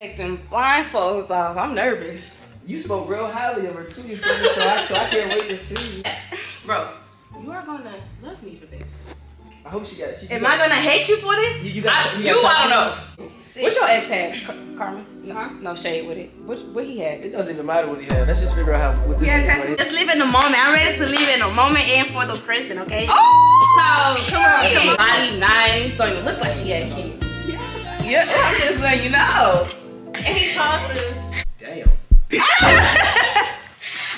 Take them blindfolds off. I'm nervous. You spoke real highly of her too, you feel? So I, so I can't wait to see you. Bro, you are gonna love me for this. I hope she got. She Am got- I gonna hate you for this? You, you got. I, you, you, got I don't know. tattoos? What's your ex had, Car- Carmen? No, Huh? no shade with it. What, what he had? It doesn't even matter what he had. Let's just figure out how what this Yeah, is. tattoos. like. Just live in the moment. I'm ready to live in the moment and for the present, okay? Oh! So, come on, come on. Body nice. Don't even look like she had kids. Yeah, I'm just letting you know. And he tosses. Damn.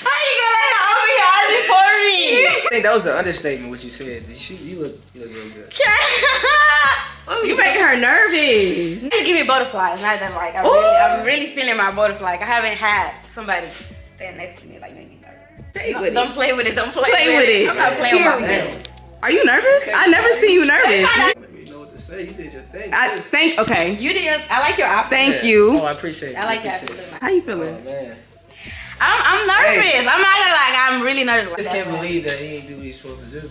How you gonna let her over here only for me? I think that was an understatement. What you said. She, you look. You look real good. you making her nervous. You give me butterflies. Not that like I'm Ooh. really, I'm really feeling my butterfly. Like, I haven't had somebody stand next to me like make me nervous. Play No, with don't it. play with it. Don't play, Play with it. I'm not playing with my Period. Are you nervous? I never seen you nervous. Say. You did your thing. I thank. Okay. You did. I like your outfit. Thank Yeah. you. Oh, I appreciate it. I like that. appreciate it. How you Oh feeling? man. I'm, I'm nervous. I'm not gonna like. I'm really nervous. I just can't believe that he ain't do what he's supposed to do.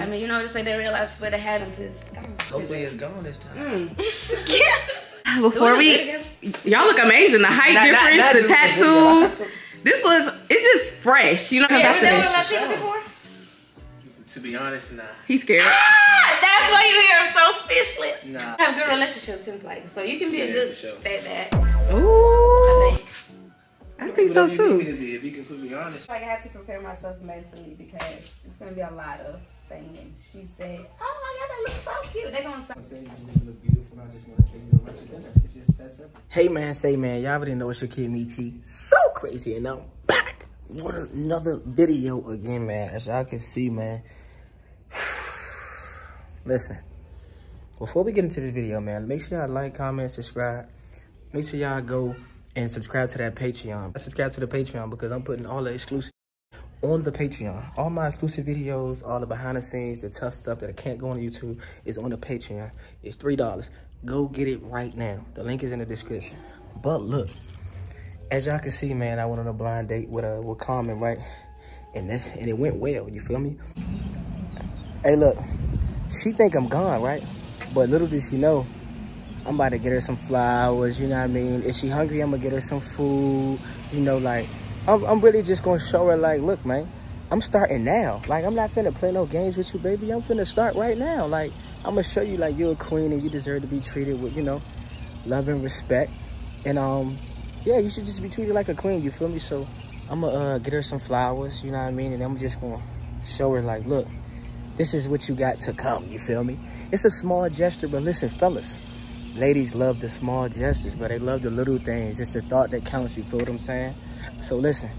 I mean, you know, just like they realize where they had into his sky. Hopefully it's gone this time. Mm. Before we, y'all look amazing. The height Not- not- difference, not the the tattoos. This looks. It's just fresh. You know. You ever after done this. with before? To be honest, nah. He's scared. Ah, that's why you hear him so speechless. Nah. I have good relationships since like, so you can be a good for sure. stepdad. Ooh. I think. I think so Whatever you too. to be, if you can put me honest. Like I have to prepare myself mentally because it's gonna be a lot of saying. She said, "Oh my God, that looks so cute." They're gonna say, I'm saying you look beautiful. I just want to take you to lunch or dinner. It's just that simple. Hey man, say man, y'all already know it's your kid Mechie. So crazy, and I'm back with another video again, man. As y'all can see, man. Listen, before we get into this video, man, make sure y'all like, comment, subscribe. Make sure y'all go and subscribe to that Patreon. Subscribe to the Patreon because I'm putting all the exclusive on the Patreon. All my exclusive videos, all the behind the scenes, the tough stuff that I can't go on YouTube is on the Patreon. It's $3. Go get it right now. The link is in the description. But look, as y'all can see, man, I went on a blind date with uh, with Carmen, right? And this, and it went well, you feel me? Hey, look, she think I'm gone, right? But little did she know, I'm about to get her some flowers, you know what I mean? If she hungry, I'm gonna get her some food, you know, like, I'm, I'm really just gonna show her, like, look, man, I'm starting now. Like, I'm not finna play no games with you, baby. I'm finna start right now. Like, I'm gonna show you, like, you're a queen and you deserve to be treated with, you know, love and respect. And, um, yeah, you should just be treated like a queen, you feel me? So, I'm gonna uh, get her some flowers, you know what I mean? And I'm just gonna show her, like, look, this is what you got to come, you feel me? It's a small gesture, but listen, fellas, ladies love the small gestures, but they love the little things. It's the thought that counts, you feel what I'm saying? So listen,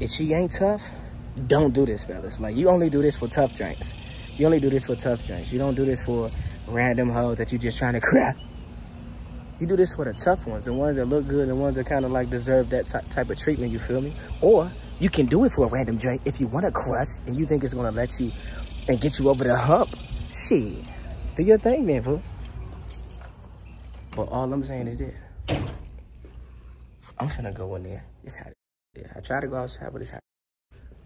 if she ain't tough, don't do this, fellas. Like, you only do this for tough drinks. You only do this for tough drinks. You don't do this for random hoes that you just trying to crap. You do this for the tough ones, the ones that look good, the ones that kind of like deserve that ty- type of treatment, you feel me? Or you can do it for a random drink if you want to crush and you think it's going to let you and get you over the hump. Shit, do your thing man, fool. But all I'm saying is this. I'm finna go in there. It's hot. I try to go outside, but it's hot.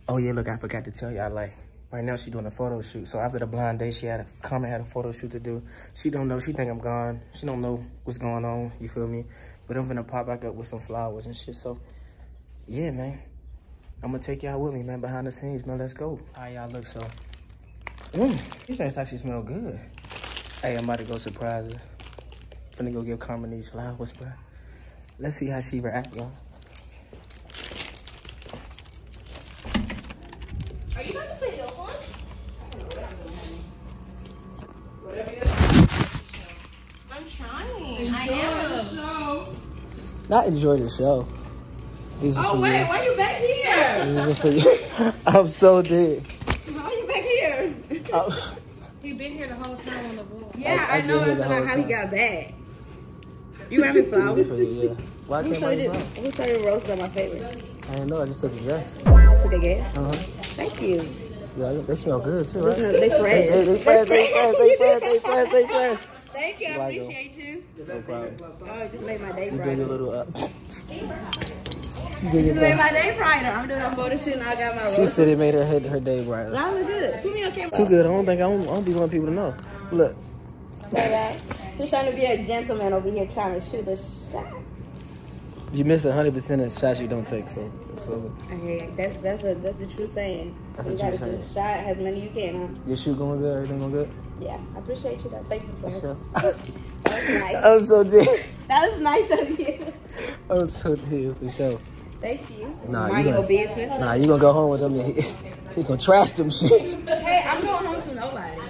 Oh yeah, look, I forgot to tell y'all, like, right now she doing a photo shoot. So after the blind date, she had a, comment, had a photo shoot to do. She don't know, she think I'm gone. She don't know what's going on, you feel me? But I'm finna pop back up with some flowers and shit, so, yeah, man. I'm gonna take y'all with me, man, behind the scenes, man. Let's go. How y'all look, so. Mmm, these things actually smell good. Hey, I'm about to go surprise her. Finna go give Carmen these flowers, bro. Let's see how she react, y'all. "Are you about to play Bill I'm trying. I am. Not enjoy the show. These are Oh for wait, you. why you back here? These are for you. I'm so dead. Why you back here? I'm- He been here the whole time on the board. Yeah, I- I, I know. It's the like whole how he got back. You got me These are flowers. for you, yeah. Why Who can't told I you? buy? Who told you roses are my favorite? I don't know. I just took a guess. That's what they get. Uh huh. Thank you. Yeah, they smell good too, They right? fresh. Hey, hey, they fresh, they fresh, they fresh, they fresh, they fresh. Thank you. I appreciate you. No problem. Oh, just made my day brighter. You did your little up. You did Just your made my day brighter. I'm doing a photo shoot and I got my She said it made her her, her day brighter. I look good. Put me on camera. Too good. I don't think I don't, I don't be wanting people to know. Look. Just trying to be a gentleman over here trying to shoot a shot. You miss 100% of shots you don't take, so. Okay, that's that's a that's the true saying. That's you gotta just shot as many you can, huh? Your shoot going good? Everything going good? Yeah, I appreciate you though. Thank you for Sure. that. That was nice. I'm so dead. That was nice of you. I'm so dead for sure. Thank you. Nah, you Mind your gonna- business. Nah, you gonna go home with them. You gonna trash them shits. Hey, I'm going home to nobody.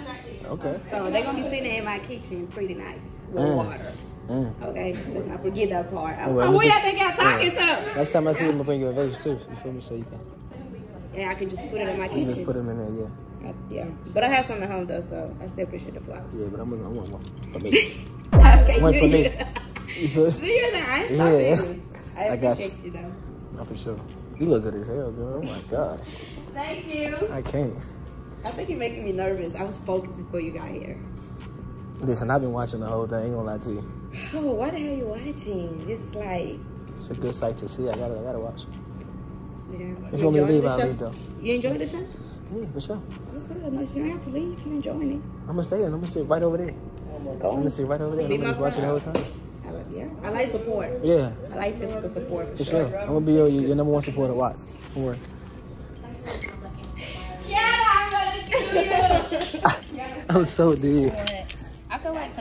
Okay. So they're gonna be sitting in my kitchen pretty nice with Mm. water. Mm. Okay, let's not forget that part. Oh, well, oh, who y'all think y'all talking to? Next time I see him, I'll bring you a vase too. You feel me? So you can. Yeah, I can just put it in my You kitchen. just put them in there, yeah. Uh, yeah, but I have some at home though, so I still appreciate the flowers. Yeah, but I'm gonna I want one for me. okay, One you- for me. you- You feel Do me? you that? I ain't Yeah. stopping. I I got appreciate you though. Not for sure. You look good as hell, girl. Oh my god. Thank you. I can't. I think you're making me nervous. I was focused before you got here. Listen, I've been watching the whole thing. Ain't gonna lie to you. Oh, why the hell are you watching? Is like, It's a good sight to see. I gotta, I gotta watch. yeah. If you want me to leave, I'll show? leave though. You enjoy the show? Yeah, for sure. That's good. No, you don't have to leave. You're enjoying I'm gonna stay there. I'm gonna sit right over there. I'm Go gonna sit right over there. I'm gonna watch it the whole time. I like, yeah. I like support. Yeah, I like physical support for, for sure. I'm gonna be your, your number one supporter. Watch. Don't worry. I'm so dead. I feel like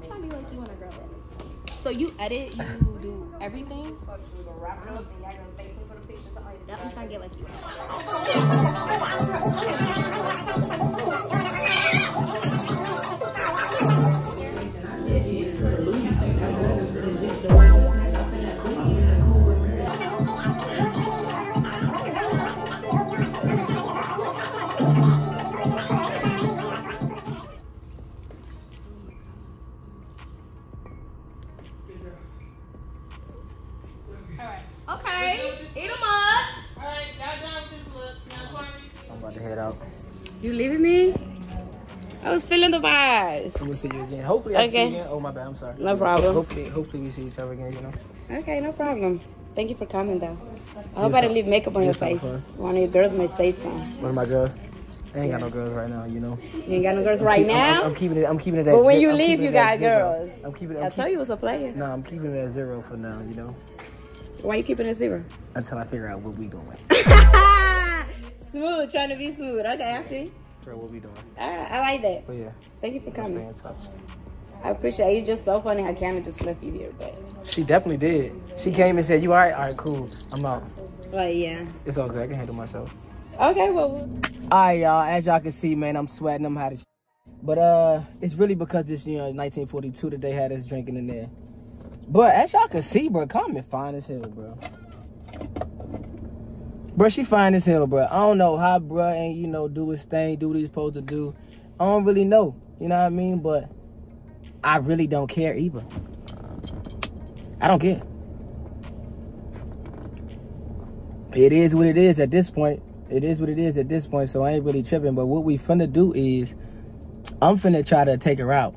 Look at that. Oh, see. So you edit, you do everything? Yep, I'm trying to get like you. head out. You leaving me? I was feeling the vibes. I'm gonna see you again. Hopefully, I see you again. Oh my bad. I'm sorry. No problem. Hopefully, hopefully we see each other again. You know. Okay, no problem. Thank you for coming though. I hope I didn't leave makeup on your face. One of your girls may say something. One of my girls. I ain't got no girls right now. You know. You ain't got no girls right I'm- now? I'm, I'm keeping it. I'm keeping it at. But when you I'm leave, you it got girls. I'm keeping. I I'm told you was a player. no, I'm keeping it at zero for now. You know, Why you keeping it zero? until I figure out what we doing. smooth, trying to be smooth. Okay, I feel. Figure what we doing. All right, I like that. But yeah, Thank you for stay coming. in touch. I appreciate it. It's just so funny how Canada just left you here, but She definitely did. She came and said, "You all right? All right, cool. I'm out. like yeah. It's all good. I can handle myself." Okay, well, All right, y'all. As y'all can see, man, I'm sweating. I'm hot as. But uh, it's really because this, you know, 1942 that they had us drinking in there. But as y'all can see, bro, Carmen fine as hell, bro. Bro, she fine as hell, bro. I don't know how, bro, ain't you know do his thing, do what he's supposed to do. I don't really know, you know what I mean? But I really don't care either. I don't care. It is what it is at this point. It is what it is at this point, so I ain't really tripping. But what we finna do is, I'm finna try to take her out,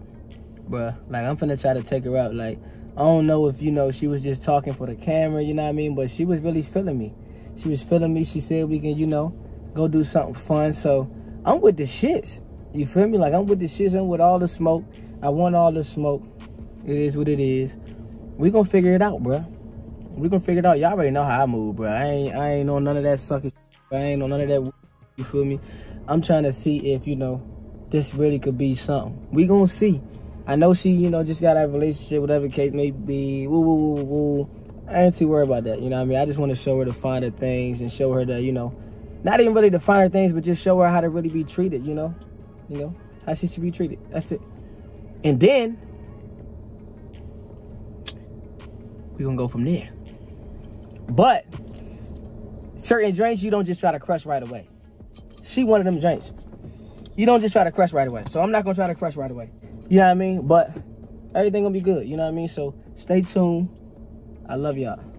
bruh. Like, I'm finna try to take her out. Like, I don't know if, you know, she was just talking for the camera, you know what I mean? But she was really feeling me. She was feeling me. She said we can, you know, go do something fun. So, I'm with the shits. You feel me? Like, I'm with the shits. I'm with all the smoke. I want all the smoke. It is what it is. We gonna figure it out, bruh. We gonna figure it out. Y'all already know how I move, bro. I ain't I ain't on none of that sucker. I ain't on none of that. You feel me? I'm trying to see if you know this really could be something. We gonna see. I know she, you know, just got a relationship, whatever case may be. Woo woo woo woo. I ain't too worried about that. You know what I mean? I just want to show her the finer things and show her that you know, not even really the finer things, but just show her how to really be treated. You know, you know how she should be treated. That's it. And then we're gonna go from there. But certain drinks you don't just try to crush right away. She one of them drinks. You don't just try to crush right away. So I'm not gonna try to crush right away. You know what I mean? But everything gonna be good. You know what I mean? So stay tuned. I love y'all.